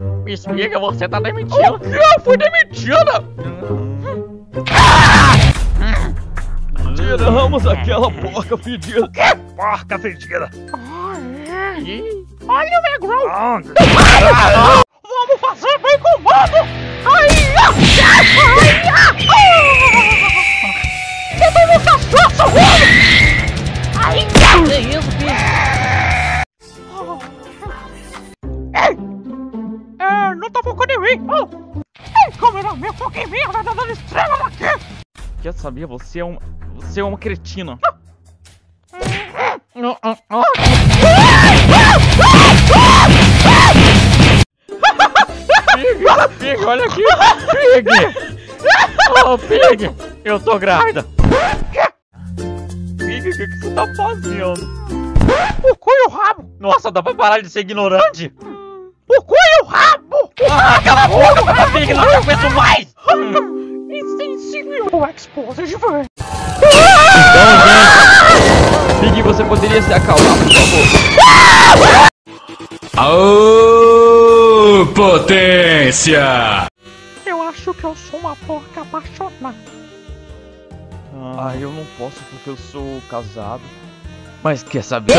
Me explica, você tá demitido. O quê? Fui demitida! Tiramos aquela porca fedida. Porca fedida! Ih, Olha o Negrão! Onde? Vamos fazer bem comando! Mim! Oh. Ei, foca em mim! Ela tá dando estrela daqui! Quer saber? Você é um. Você é uma cretina. Pig, Pig, olha aqui! Pig! Oh, Pig! Eu tô grávida! Pig, o que, que você tá fazendo? O cu e o rabo! Nossa, dá pra parar de ser ignorante? O cu e o rabo! Ah, boca, Pig, não te aguento mais! Insensível! Exposed! Então, gente, Pig, você poderia se acalmar, por favor? Aô, potência! Eu acho que eu sou uma porca apaixonada. Ah, eu não posso porque eu sou casado. Mas quer saber?